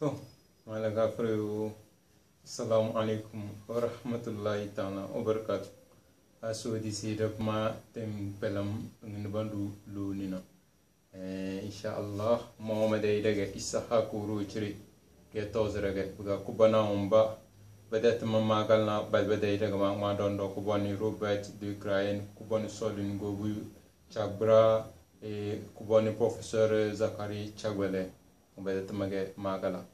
To, malaga furewo, salamu alaikum wa rahmatullahi ta'ala obarkat. A so di se da kuma tem pelam ngin lu nina. Eh, insha Allah, Muhammad daga isa ha kuru ciri ke tozra ga buga kubana umba. Bada tuma magal na bal ba da daga ma don do kubani Robert de Crayen kubani Solin Gobu Chagbra e kubani Professor Zakari Chagwele. Chagwele badat mage magala.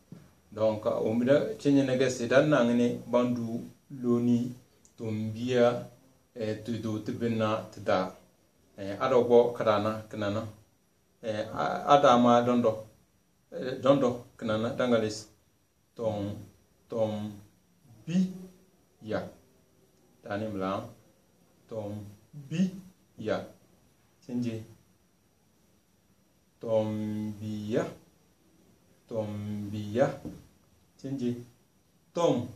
donc umida ceñenege sidan nangini bandu loni tumbiya e tudu tibinna tida e ado go kadana kinana e adama dondo. Dondo kinana dangalis. Tom tom bi ya. Tani mla tom bi ya. Sinji tom biya tom biya sinji tom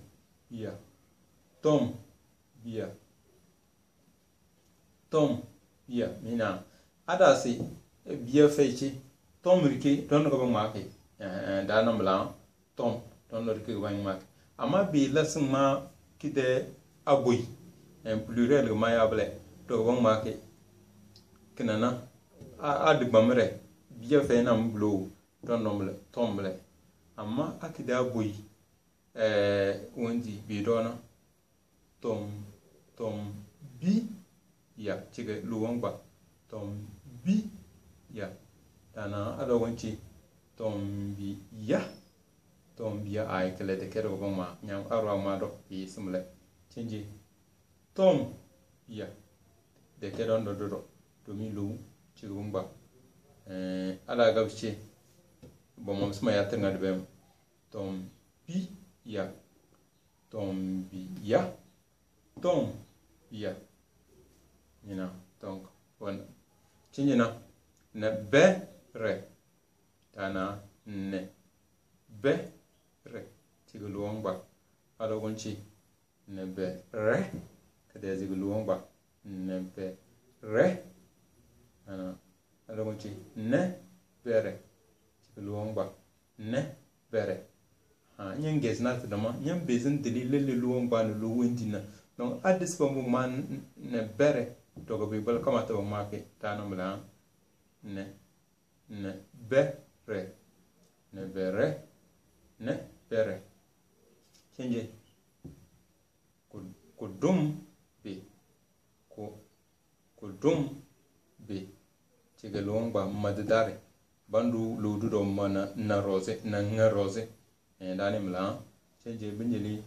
biya tom biya tom biya mina. Ada si biya feici tom rike don ga ban maki. Da nan bla tom. Don da rike ban maki. Amma bi lasin ma kide aboy en pluriel ma ya ble to ban maki. Kinana a digbamre biya fe nan blow dɔndɔmlɛ tɔmlɛ amma akidaa boyi eh, ɛɛ wendi bidɔna tɔm tɔm bi ya tigɛ luwangba tɔm bi ya. Tana ada wanci tɔm bi ya. Tɔm bi ya ayi kɛlɛ de kɛrɛ bɔ ma nyam arwa ma dɔ yi simlɛ. Cinji tɔm ya de kɛrɛ dɔ dɔ domin lu cigumba ɛɛ eh, ala gabce bon mom sama ya tenga de bem tom bi ya tom bi ya tom ya nina donc on cinyina ne be re tana ne be re tigulu wongba alo gonci ne be re kadezi guluwong ba, ne be re ana alo gonci ne bere nye ngezna ti dama nye bezin dili lele luwo ngwani lo wendi na donc adis ko mu man ne bere togo bi bal kama to ma ke tanam la ne ne bere ne bere ne bere kenje ko dum be ko ko dum be tigalo ngwa madadare bandu ludu do mana na rose, na nga rose. E dani mla, chenje binjeli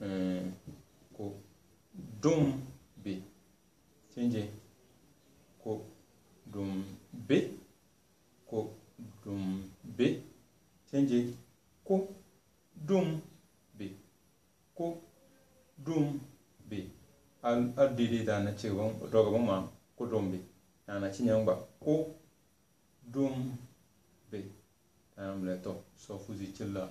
eh ko dum be chenje ko dum be ko dum be chenje ko dum be ko dum be al adili dana chewon dogo mama ko dum be na chinyangba ko dum be tanamle to so fuzi chilla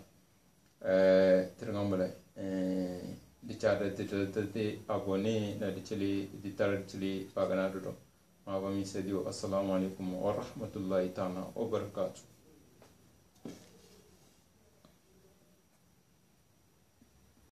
tirangamle fusi cilla tirgamla ɗi cada ditatati agoni na di chili di tara di chili bagana ɗo ma bami sadi wa assalamu alaikum wa rahmatullahi taala wa barakatuh